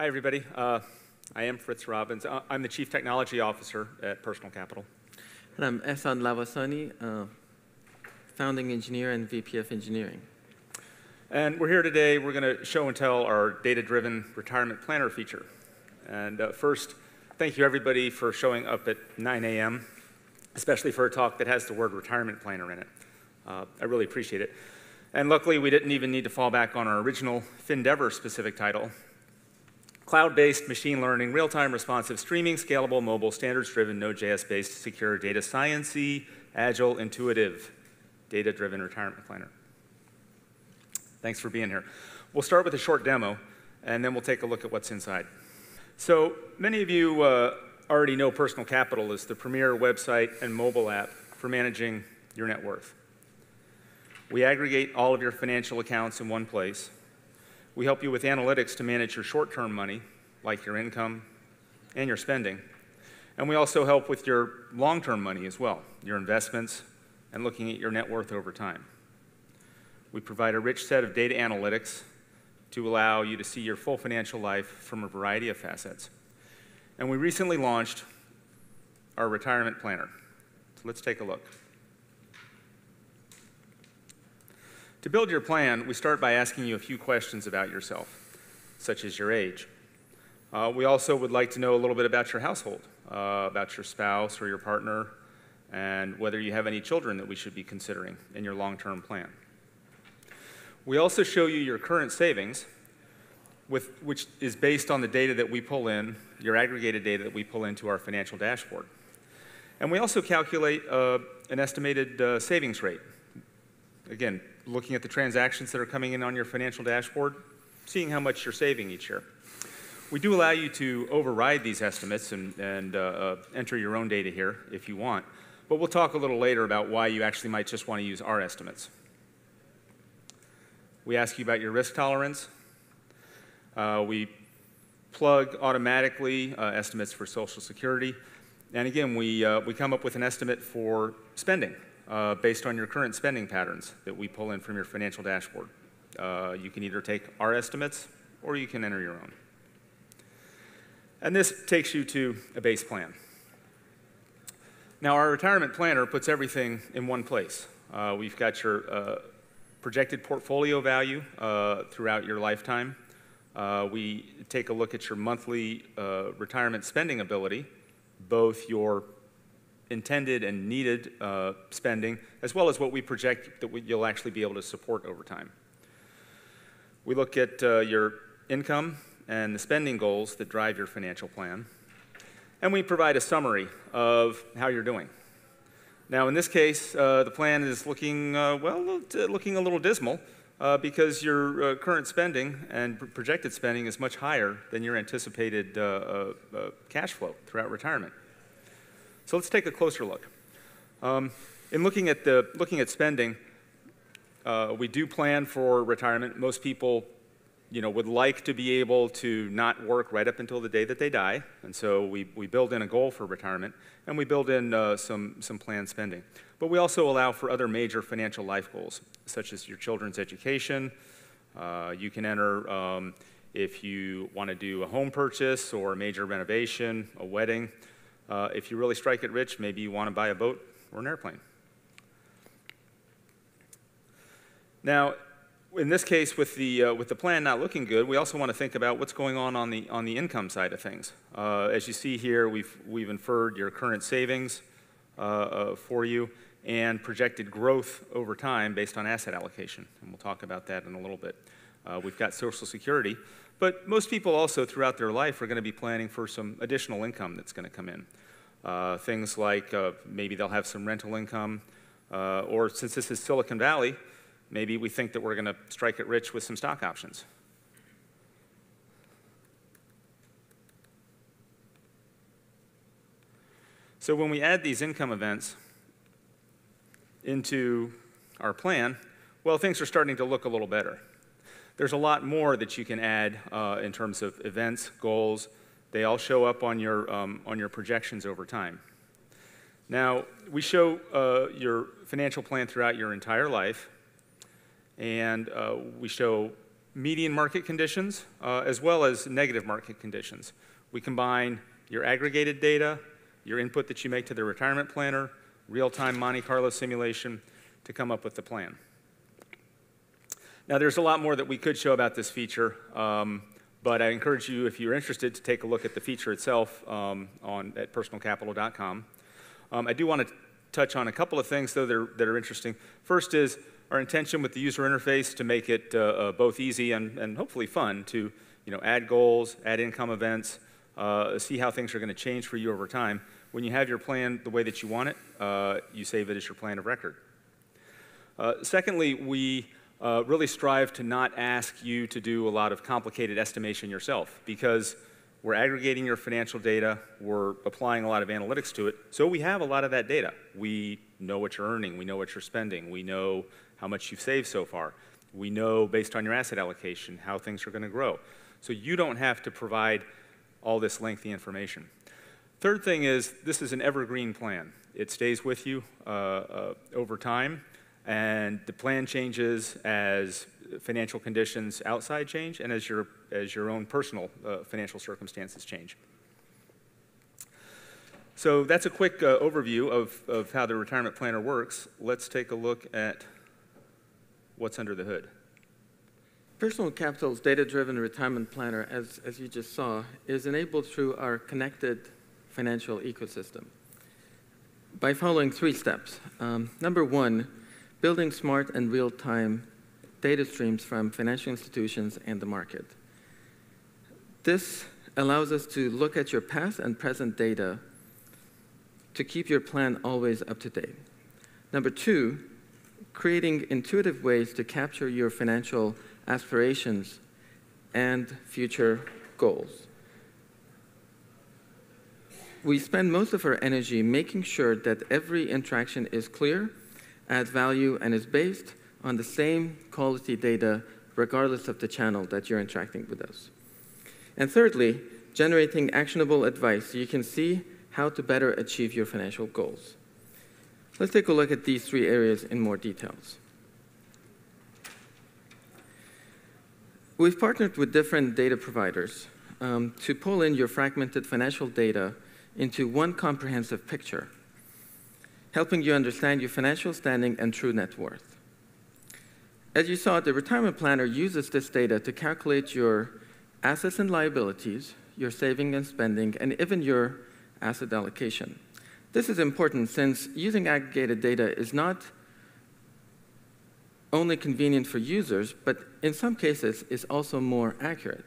Hi, everybody. Uh, I am Fritz Robbins. Uh, I'm the Chief Technology Officer at Personal Capital. And I'm Ehsan Lavasani, uh, founding engineer and VP of engineering. And we're here today, we're going to show and tell our data-driven retirement planner feature. And uh, first, thank you everybody for showing up at 9 a.m., especially for a talk that has the word retirement planner in it. Uh, I really appreciate it. And luckily, we didn't even need to fall back on our original FinDEVr specific title. Cloud-based, machine learning, real-time responsive, streaming, scalable, mobile, standards-driven, Node.js-based, secure, data sciencey, agile, intuitive, data-driven retirement planner. Thanks for being here. We'll start with a short demo, and then we'll take a look at what's inside. So many of you uh, already know Personal Capital is the premier website and mobile app for managing your net worth. We aggregate all of your financial accounts in one place. We help you with analytics to manage your short-term money, like your income and your spending. And we also help with your long-term money as well, your investments, and looking at your net worth over time. We provide a rich set of data analytics to allow you to see your full financial life from a variety of facets. And we recently launched our retirement planner. So let's take a look. To build your plan, we start by asking you a few questions about yourself, such as your age. Uh, we also would like to know a little bit about your household, uh, about your spouse or your partner, and whether you have any children that we should be considering in your long-term plan. We also show you your current savings, with, which is based on the data that we pull in, your aggregated data that we pull into our financial dashboard. And we also calculate uh, an estimated uh, savings rate. Again, looking at the transactions that are coming in on your financial dashboard, seeing how much you're saving each year. We do allow you to override these estimates and, and uh, uh enter your own data here if you want, but we'll talk a little later about why you actually might just want to use our estimates. We ask you about your risk tolerance. Uh, we plug automatically uh, estimates for Social Security. And again, we, uh, we come up with an estimate for spending uh, based on your current spending patterns that we pull in from your financial dashboard. Uh, you can either take our estimates or you can enter your own. And this takes you to a base plan. Now, our retirement planner puts everything in one place. Uh, we've got your projected portfolio value uh, throughout your lifetime. Uh, we take a look at your monthly uh, retirement spending ability, both your intended and needed uh, spending, as well as what we project that we, you'll actually be able to support over time. We look at uh, your income and the spending goals that drive your financial plan, and we provide a summary of how you're doing. Now, in this case, uh, the plan is looking, uh, well, looking a little dismal uh, because your uh, current spending and pr projected spending is much higher than your anticipated uh, uh, cash flow throughout retirement. So let's take a closer look. Um, in looking at, the, looking at spending, we do plan for retirement. Most people you know, would like to be able to not work right up until the day that they die. And so we, we build in a goal for retirement, and we build in uh, some, some planned spending. But we also allow for other major financial life goals, such as your children's education. Uh, you can enter um, if you want to do a home purchase or a major renovation, a wedding. Uh, if you really strike it rich, maybe you want to buy a boat or an airplane. Now, in this case, with the, uh, with the plan not looking good, we also want to think about what's going on on the, on the income side of things. Uh, as you see here, we've, we've inferred your current savings uh, uh, for you and projected growth over time based on asset allocation. And we'll talk about that in a little bit. Uh, we've got Social Security, but most people also throughout their life are going to be planning for some additional income that's going to come in. Uh, things like maybe they'll have some rental income, or since this is Silicon Valley, Maybe we think that we're going to strike it rich with some stock options. So when we add these income events into our plan, well, things are starting to look a little better. There's a lot more that you can add uh, in terms of events, goals. They all show up on your, um, on your projections over time. Now, we show uh, your financial plan throughout your entire life, and uh, we show median market conditions, uh, as well as negative market conditions. We combine your aggregated data, your input that you make to the retirement planner, real-time Monte Carlo simulation to come up with the plan. Now, there's a lot more that we could show about this feature, um, but I encourage you, if you're interested, to take a look at the feature itself um, on, at personalcapital.com. Um, I do want to touch on a couple of things, though, that are, that are interesting. First is our intention with the user interface to make it uh, uh, both easy and, and hopefully fun to you know, add goals, add income events, uh, see how things are going to change for you over time. When you have your plan the way that you want it, uh, you save it as your plan of record. Uh, secondly, we uh, really strive to not ask you to do a lot of complicated estimation yourself because we're aggregating your financial data, we're applying a lot of analytics to it, so we have a lot of that data. We know what you're earning, we know what you're spending, we know how much you've saved so far. We know, based on your asset allocation, how things are going to grow. So you don't have to provide all this lengthy information. Third thing is, this is an evergreen plan. It stays with you uh, uh, over time, and the plan changes as financial conditions outside change and as your, as your own personal uh, financial circumstances change. So that's a quick uh, overview of, of how the retirement planner works. Let's take a look at what's under the hood. Personal Capital's data-driven retirement planner, as, as you just saw, is enabled through our connected financial ecosystem by following three steps. Um, number one, building smart and real-time data streams from financial institutions and the market. This allows us to look at your past and present data to keep your plan always up to date. Number two, creating intuitive ways to capture your financial aspirations and future goals. We spend most of our energy making sure that every interaction is clear, adds value, and is based on the same quality data regardless of the channel that you're interacting with us. And thirdly, generating actionable advice so you can see how to better achieve your financial goals. Let's take a look at these three areas in more details. We've partnered with different data providers um, to pull in your fragmented financial data into one comprehensive picture, helping you understand your financial standing and true net worth. As you saw, the retirement planner uses this data to calculate your assets and liabilities, your saving and spending, and even your asset allocation. This is important since using aggregated data is not only convenient for users, but in some cases is also more accurate.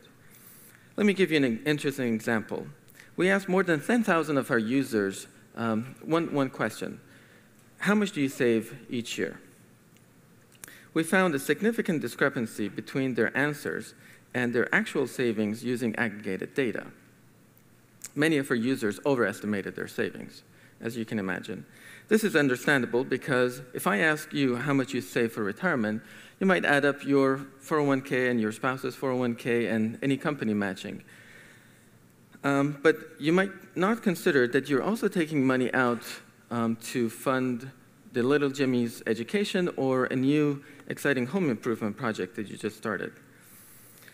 Let me give you an interesting example. We asked more than 10,000 of our users um, one, one question. How much do you save each year? We found a significant discrepancy between their answers and their actual savings using aggregated data. Many of our users overestimated their savings as you can imagine. This is understandable because if I ask you how much you save for retirement, you might add up your 401k and your spouse's 401k and any company matching. Um, but you might not consider that you're also taking money out um, to fund the little Jimmy's education or a new exciting home improvement project that you just started.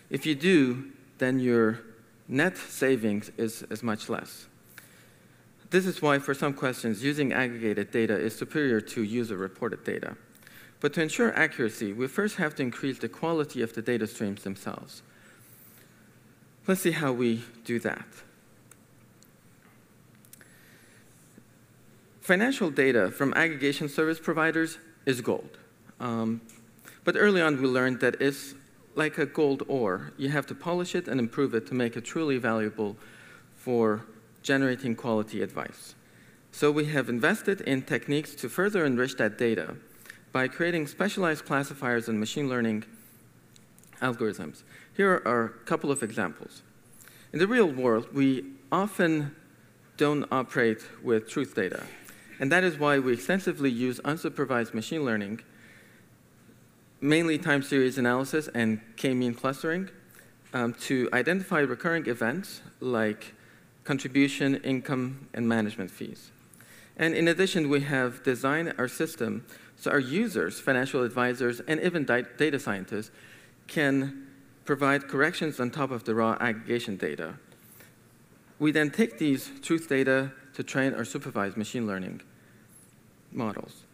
If you do, then your net savings is, is much less. This is why, for some questions, using aggregated data is superior to user-reported data. But to ensure accuracy, we first have to increase the quality of the data streams themselves. Let's see how we do that. Financial data from aggregation service providers is gold. Um, but early on, we learned that it's like a gold ore. You have to polish it and improve it to make it truly valuable for generating quality advice. So we have invested in techniques to further enrich that data by creating specialized classifiers and machine learning algorithms. Here are a couple of examples. In the real world, we often don't operate with truth data. And that is why we extensively use unsupervised machine learning, mainly time series analysis and k-mean clustering, um, to identify recurring events like contribution, income, and management fees. And in addition, we have designed our system so our users, financial advisors, and even data scientists can provide corrections on top of the raw aggregation data. We then take these truth data to train our supervised machine learning models.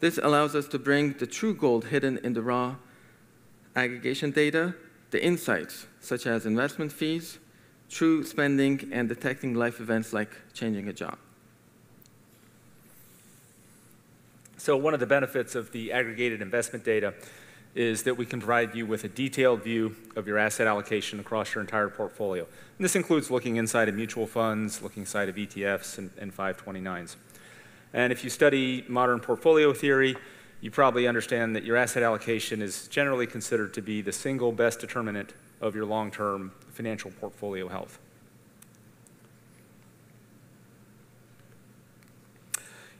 This allows us to bring the true gold hidden in the raw aggregation data, the insights, such as investment fees, true spending, and detecting life events like changing a job. So one of the benefits of the aggregated investment data is that we can provide you with a detailed view of your asset allocation across your entire portfolio. And this includes looking inside of mutual funds, looking inside of ETFs and, and 529s. And if you study modern portfolio theory, you probably understand that your asset allocation is generally considered to be the single best determinant of your long-term financial portfolio health.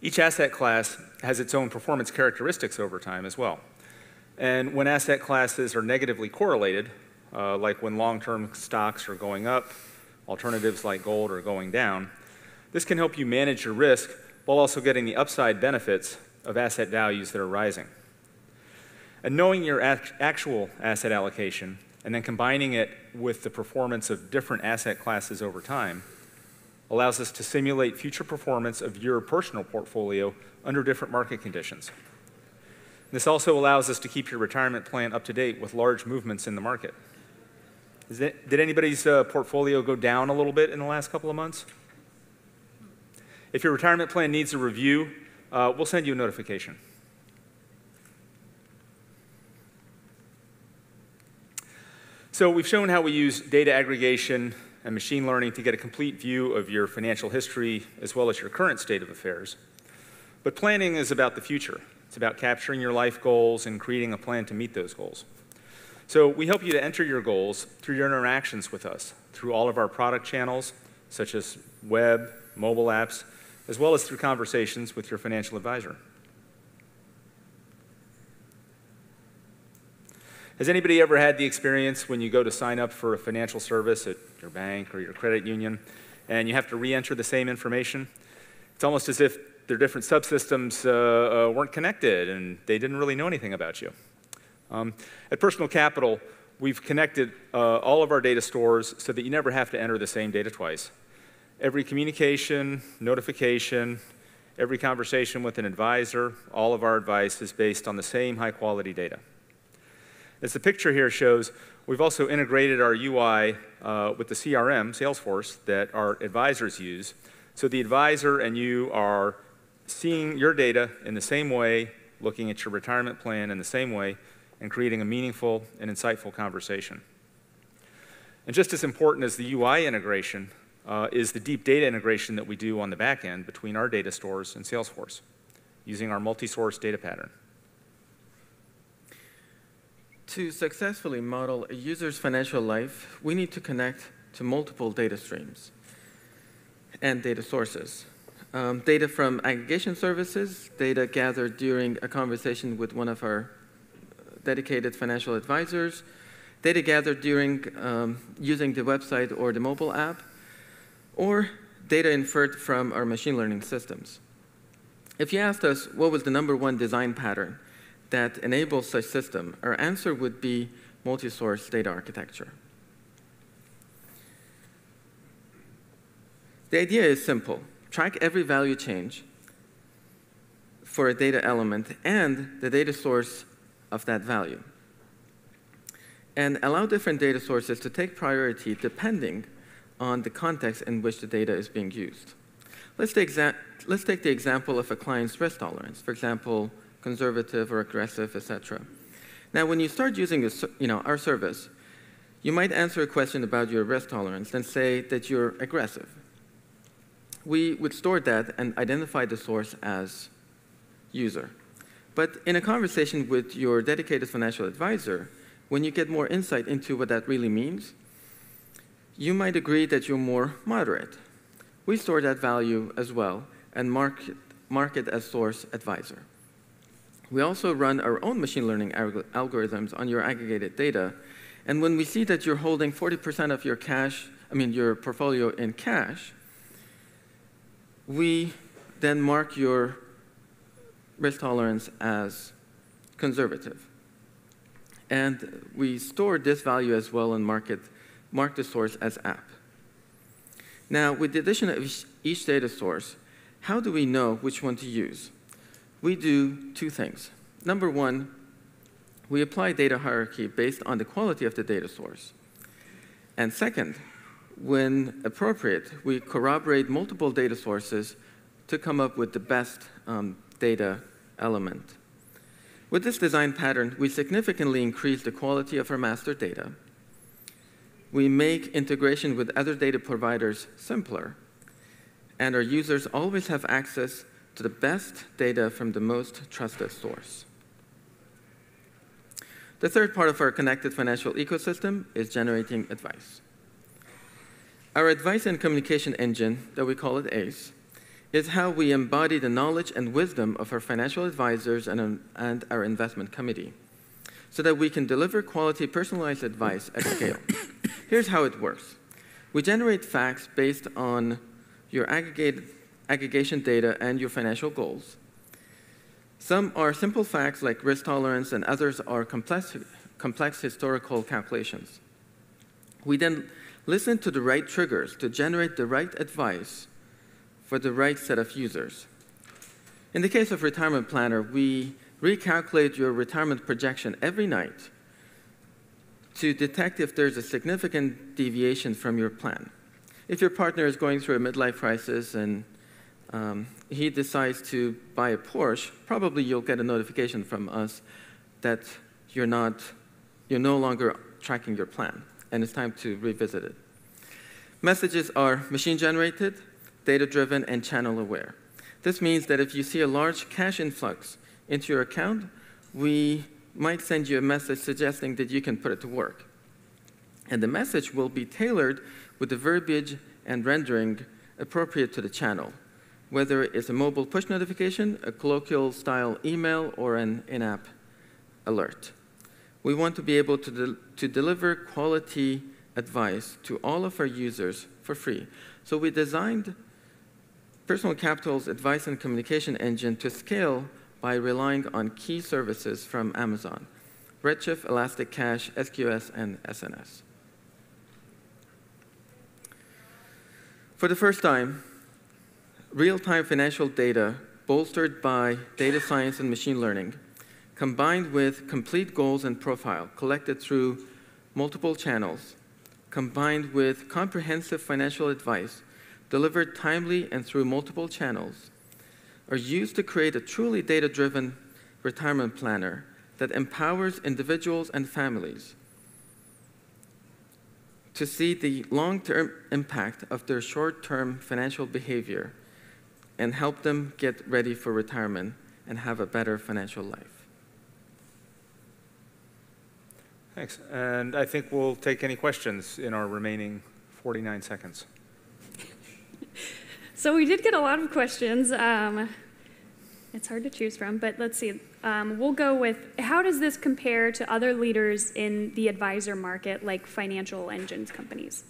Each asset class has its own performance characteristics over time as well. And when asset classes are negatively correlated, uh, like when long-term stocks are going up, alternatives like gold are going down, this can help you manage your risk while also getting the upside benefits of asset values that are rising. And knowing your act actual asset allocation and then combining it with the performance of different asset classes over time allows us to simulate future performance of your personal portfolio under different market conditions. This also allows us to keep your retirement plan up to date with large movements in the market. Did anybody's uh, portfolio go down a little bit in the last couple of months? If your retirement plan needs a review, uh, we'll send you a notification. So we've shown how we use data aggregation and machine learning to get a complete view of your financial history as well as your current state of affairs. But planning is about the future. It's about capturing your life goals and creating a plan to meet those goals. So we help you to enter your goals through your interactions with us, through all of our product channels, such as web, mobile apps, as well as through conversations with your financial advisor. Has anybody ever had the experience when you go to sign up for a financial service at your bank or your credit union and you have to re enter the same information? It's almost as if their different subsystems uh, uh, weren't connected and they didn't really know anything about you. Um, at Personal Capital, we've connected uh, all of our data stores so that you never have to enter the same data twice. Every communication, notification, every conversation with an advisor, all of our advice is based on the same high quality data. As the picture here shows, we've also integrated our UI uh, with the CRM, Salesforce, that our advisors use. So the advisor and you are seeing your data in the same way, looking at your retirement plan in the same way, and creating a meaningful and insightful conversation. And just as important as the UI integration uh, is the deep data integration that we do on the back end between our data stores and Salesforce using our multi-source data pattern. To successfully model a user's financial life, we need to connect to multiple data streams and data sources. Um, data from aggregation services, data gathered during a conversation with one of our dedicated financial advisors, data gathered during um, using the website or the mobile app, or data inferred from our machine learning systems. If you asked us what was the number one design pattern that enables such system, our answer would be multi-source data architecture. The idea is simple. Track every value change for a data element and the data source of that value. And allow different data sources to take priority depending on the context in which the data is being used. Let's take, let's take the example of a client's risk tolerance, for example, conservative or aggressive, etc. Now, when you start using you know, our service, you might answer a question about your risk tolerance and say that you're aggressive. We would store that and identify the source as user. But in a conversation with your dedicated financial advisor, when you get more insight into what that really means, you might agree that you're more moderate. We store that value as well and mark, mark it as source advisor. We also run our own machine learning algorithms on your aggregated data. And when we see that you're holding 40% of your cash, I mean your portfolio in cash, we then mark your risk tolerance as conservative. and we store this value as well and mark, it, mark the source as app. Now, with the addition of each, data source, how do we know which one to use? We do two things. Number one, we apply data hierarchy based on the quality of the data source. And second, when appropriate, we corroborate multiple data sources to come up with the best um, data element. With this design pattern, we significantly increase the quality of our master data. We make integration with other data providers simpler, and our users always have access to the best data from the most trusted source. The third part of our connected financial ecosystem is generating advice. Our advice and communication engine, that we call it ACE, is how we embody the knowledge and wisdom of our financial advisors and, and our investment committee so that we can deliver quality personalized advice at scale. Here's how it works. We generate facts based on your aggregation data and your financial goals. Some are simple facts like risk tolerance, and others are complex, complex historical calculations. We then listen to the right triggers to generate the right advice for the right set of users. In the case of Retirement Planner, we recalculate your retirement projection every night to detect if there's a significant deviation from your plan. If your partner is going through a midlife crisis and um, he decides to buy a Porsche, probably you'll get a notification from us that you're not, you're no longer tracking your plan, and it's time to revisit it. Messages are machine generated, data driven, and channel aware. This means that if you see a large cash influx into your account, we might send you a message suggesting that you can put it to work. And the message will be tailored with the verbiage and rendering appropriate to the channel, whether it's a mobile push notification, a colloquial style email, or an in app alert. We want to be able to, de to deliver quality advice to all of our users for free. So we designed Personal Capital's advice and communication engine to scale by relying on key services from Amazon, Redshift, ElastiCache, SQS, and SNS. For the first time, real-time financial data bolstered by data science and machine learning, combined with complete goals and profile collected through multiple channels, combined with comprehensive financial advice delivered timely and through multiple channels, are used to create a truly data-driven retirement planner that empowers individuals and families to see the long-term impact of their short-term financial behavior and help them get ready for retirement and have a better financial life. Thanks. And I think we'll take any questions in our remaining 49 seconds. So we did get a lot of questions. Um, it's hard to choose from, but let's see. Um, we'll go with how does this compare to other leaders in the advisor market, like financial engines companies?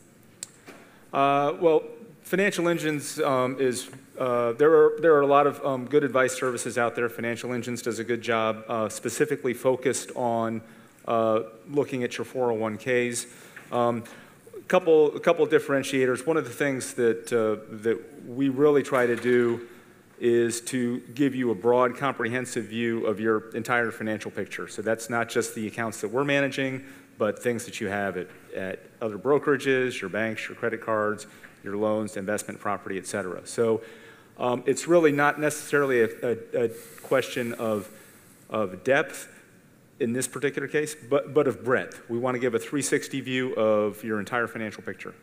Uh, well, financial engines um, is uh, there are there are a lot of um, good advice services out there. Financial engines does a good job, uh, specifically focused on uh, looking at your 401ks. Um, couple, a couple differentiators. One of the things that, uh, that we really try to do is to give you a broad, comprehensive view of your entire financial picture. So that's not just the accounts that we're managing, but things that you have at, at other brokerages, your banks, your credit cards, your loans, investment property, et cetera. So um, it's really not necessarily a, a, a question of, of depth, in this particular case, but, but of breadth. We want to give a 360 view of your entire financial picture.